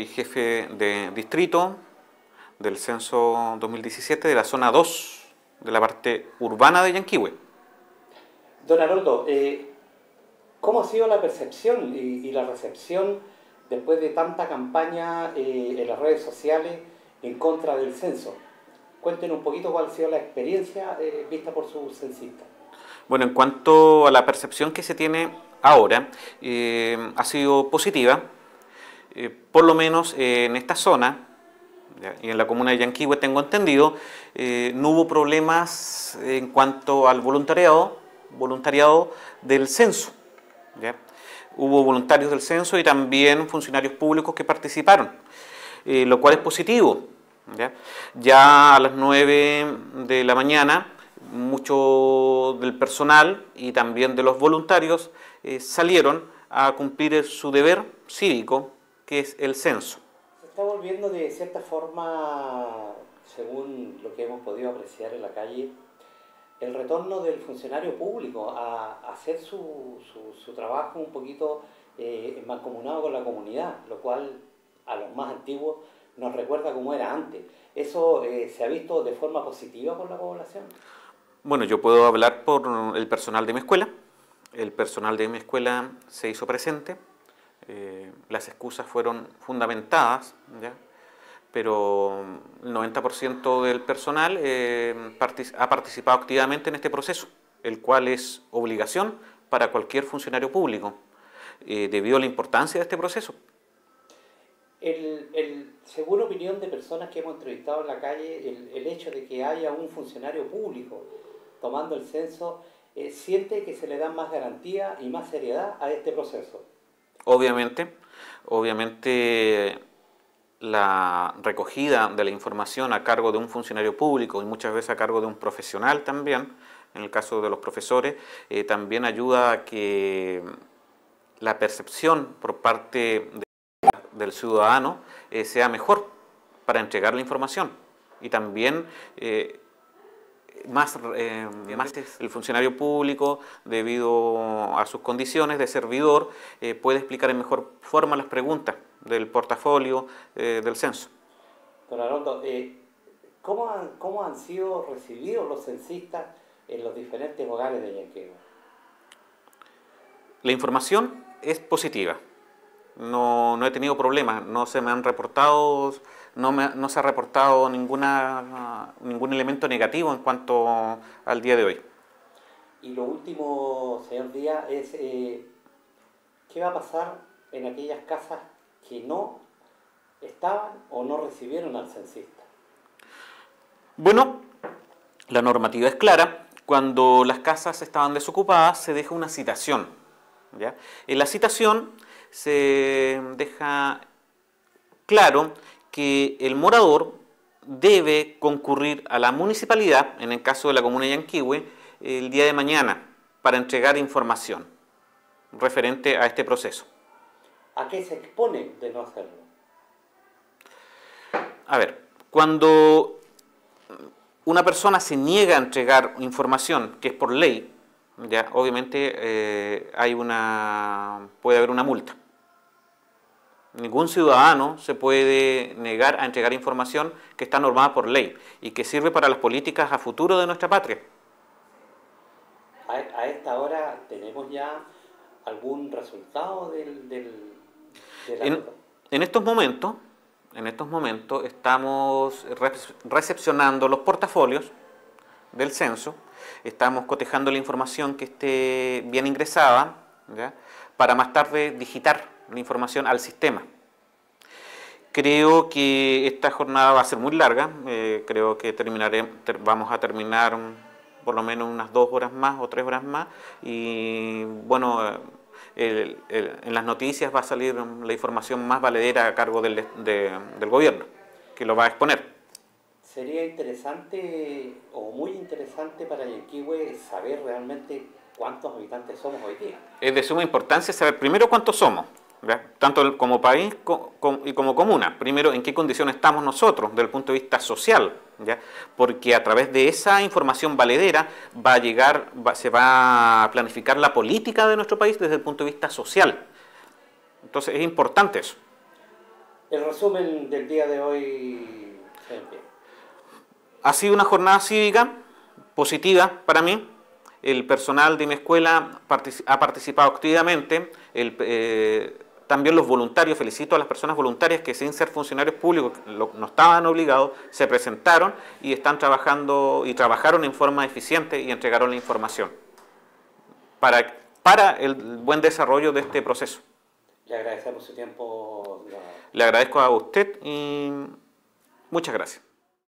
soy jefe de distrito del censo 2017 de la zona 2 de la parte urbana de Yanquihue. Don Haroldo, eh, ¿cómo ha sido la percepción y, la recepción después de tanta campaña eh, en las redes sociales en contra del censo? Cuéntenos un poquito cuál ha sido la experiencia eh, vista por su censista. Bueno, en cuanto a la percepción que se tiene ahora, ha sido positiva, por lo menos en esta zona, y en la comuna de Yanquihue tengo entendido, no hubo problemas en cuanto al voluntariado, voluntariado del censo. Hubo voluntarios del censo y también funcionarios públicos que participaron, eh, lo cual es positivo. ¿ya? a las 9 de la mañana, mucho del personal y también de los voluntarios eh, salieron a cumplir su deber cívico, que es el censo. Se está volviendo de cierta forma, según lo que hemos podido apreciar en la calle, el retorno del funcionario público a, hacer su, su, trabajo un poquito eh, mancomunado con la comunidad, lo cual a los más antiguos nos recuerda cómo era antes. ¿Eso eh, se ha visto de forma positiva por la población? Bueno, yo puedo hablar por el personal de mi escuela. El personal de mi escuela se hizo presente. Eh, las excusas fueron fundamentadas, pero el 90% del personal eh, ha participado activamente en este proceso, el cual es obligación para cualquier funcionario público, eh, debido a la importancia de este proceso. El, según opinión de personas que hemos entrevistado en la calle, el, hecho de que haya un funcionario público tomando el censo, ¿siente que se le da más garantía y más seriedad a este proceso? Obviamente, obviamente la recogida de la información a cargo de un funcionario público y muchas veces a cargo de un profesional también, en el caso de los profesores, eh, también ayuda a que la percepción por parte del ciudadano eh, sea mejor para entregar la información. Y también eh, más, eh, más el funcionario público, debido a sus condiciones de servidor, eh, puede explicar en mejor forma las preguntas del portafolio eh, del censo. Don Arondo, ¿cómo, han, ¿cómo han sido recibidos los censistas en los diferentes hogares de Yanqueo? La información es positiva. No, no he tenido problemas, no se me han reportado no, se ha reportado ninguna, ningún elemento negativo en cuanto al día de hoy. Y lo último, señor Díaz, es eh, qué va a pasar en aquellas casas que no estaban o no recibieron al censista. Bueno, la normativa es clara. Cuando las casas estaban desocupadas se deja una citación. ¿ya? En la citación se deja claro que el morador debe concurrir a la municipalidad, en el caso de la comuna de Yanquihue, el día de mañana para entregar información referente a este proceso. ¿A qué se expone de no hacerlo? A ver, cuando una persona se niega a entregar información que es por ley, ya obviamente eh, hay una, puede haber una multa. Ningún ciudadano se puede negar a entregar información que está normada por ley y que sirve para las políticas a futuro de nuestra patria. A, esta hora tenemos ya algún resultado del, del en, en, estos momentos, en estos momentos estamos recepcionando los portafolios del censo, estamos cotejando la información que esté bien ingresada, para más tarde digitar la información al sistema. Creo que esta jornada va a ser muy larga, eh, creo que terminaré, vamos a terminar por lo menos unas dos horas más o tres horas más y bueno, en las noticias va a salir la información más valedera a cargo del, del gobierno, que lo va a exponer. Sería interesante o muy interesante para Yanquihue saber realmente cuántos habitantes somos hoy día. Es de suma importancia saber primero cuántos somos, tanto como país y como comuna. Primero, en qué condiciones estamos nosotros desde el punto de vista social, ¿ya? porque a través de esa información valedera va a llegar, se va a planificar la política de nuestro país desde el punto de vista social. Entonces es importante eso. El resumen del día de hoy, Ha sido una jornada cívica positiva para mí. El personal de mi escuela ha participado activamente. El, eh, también los voluntarios, felicito a las personas voluntarias que sin ser funcionarios públicos no estaban obligados, se presentaron y están trabajando y trabajaron en forma eficiente y entregaron la información para, para el buen desarrollo de este proceso. Le agradecemos su tiempo. Le agradezco a usted y muchas gracias.